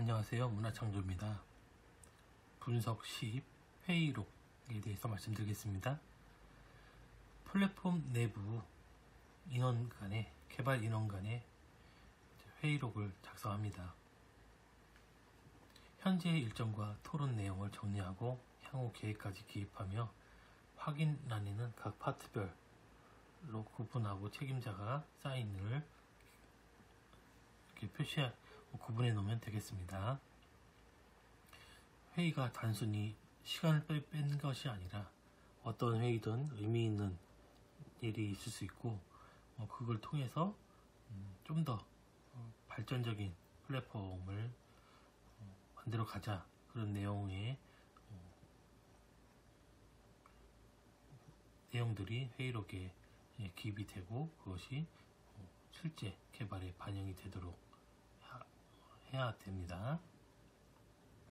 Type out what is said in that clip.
안녕하세요. 문화창조입니다. 분석 10 회의록에 대해서 말씀드리겠습니다. 플랫폼 내부 인원 간의 개발 인원 간의 회의록을 작성합니다. 현재의 일정과 토론 내용을 정리하고 향후 계획까지 기입하며 확인란에는 각 파트별로 구분하고 책임자가 사인을 이렇게 표시 구분해 놓으면 되겠습니다. 회의가 단순히 시간을 뺀 것이 아니라 어떤 회의든 의미 있는 일이 있을 수 있고 어, 그걸 통해서 음, 좀더 어, 발전적인 플랫폼을 어, 만들어 가자 그런 내용의 내용들이 회의록에 예, 기입이 되고 그것이 실제 개발에 반영이 되도록 해야 됩니다.